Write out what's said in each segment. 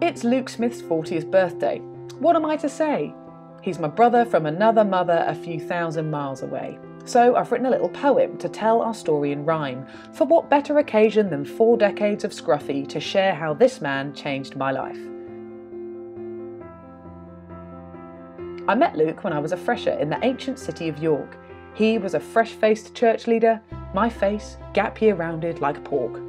It's Luke Smith's 40th birthday. What am I to say? He's my brother from another mother a few thousand miles away. So I've written a little poem to tell our story in rhyme. For what better occasion than four decades of Scruffy to share how this man changed my life? I met Luke when I was a fresher in the ancient city of York. He was a fresh faced church leader, my face gap year rounded like pork.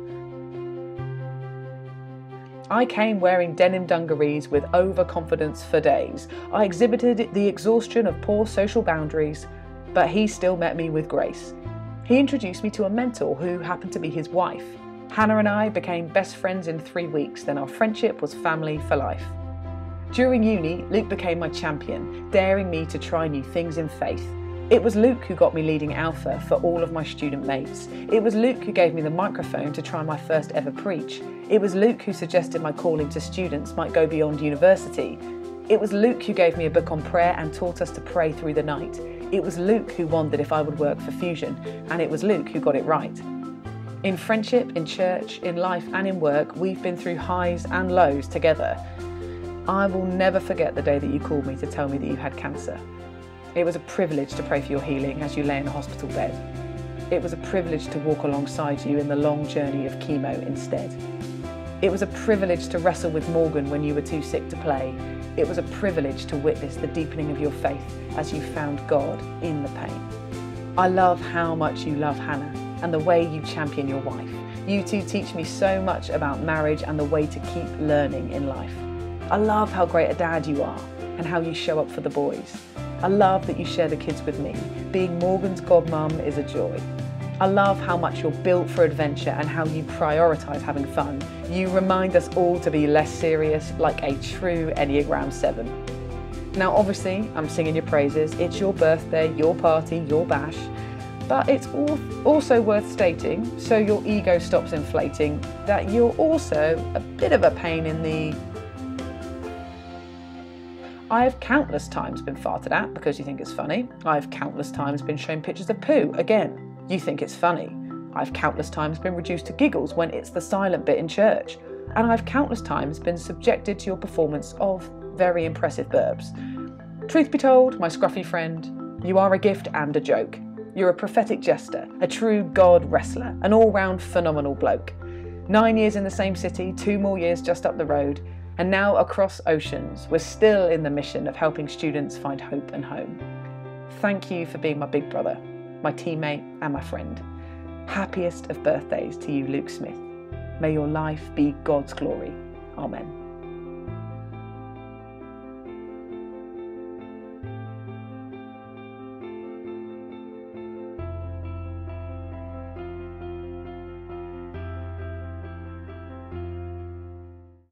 I came wearing denim dungarees with overconfidence for days. I exhibited the exhaustion of poor social boundaries, but he still met me with grace. He introduced me to a mentor who happened to be his wife. Hannah and I became best friends in three weeks, then our friendship was family for life. During uni, Luke became my champion, daring me to try new things in faith. It was Luke who got me leading Alpha for all of my student mates. It was Luke who gave me the microphone to try my first ever preach. It was Luke who suggested my calling to students might go beyond university. It was Luke who gave me a book on prayer and taught us to pray through the night. It was Luke who wondered if I would work for Fusion, and it was Luke who got it right. In friendship, in church, in life, and in work, we've been through highs and lows together. I will never forget the day that you called me to tell me that you had cancer. It was a privilege to pray for your healing as you lay in a hospital bed. It was a privilege to walk alongside you in the long journey of chemo instead. It was a privilege to wrestle with Morgan when you were too sick to play. It was a privilege to witness the deepening of your faith as you found God in the pain. I love how much you love Hannah and the way you champion your wife. You two teach me so much about marriage and the way to keep learning in life. I love how great a dad you are and how you show up for the boys. I love that you share the kids with me. Being Morgan's godmum is a joy. I love how much you're built for adventure and how you prioritise having fun. You remind us all to be less serious, like a true Enneagram 7. Now, obviously, I'm singing your praises. It's your birthday, your party, your bash. But it's also worth stating, so your ego stops inflating, that you're also a bit of a pain in the I've countless times been farted at because you think it's funny. I've countless times been shown pictures of poo. Again, you think it's funny. I've countless times been reduced to giggles when it's the silent bit in church. And I've countless times been subjected to your performance of very impressive burps. Truth be told, my scruffy friend, you are a gift and a joke. You're a prophetic jester, a true god wrestler, an all round phenomenal bloke. Nine years in the same city, two more years just up the road, and now across oceans, we're still in the mission of helping students find hope and home. Thank you for being my big brother, my teammate, and my friend. Happiest of birthdays to you, Luke Smith. May your life be God's glory. Amen.